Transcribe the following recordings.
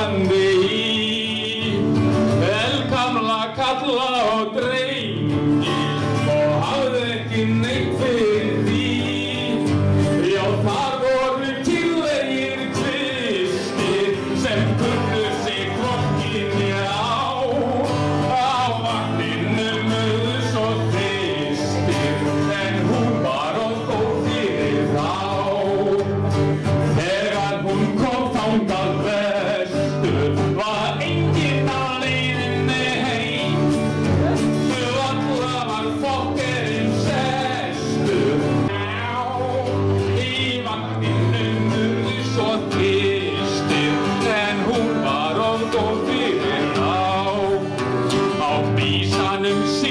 And. Hallelujah.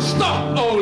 stop, oh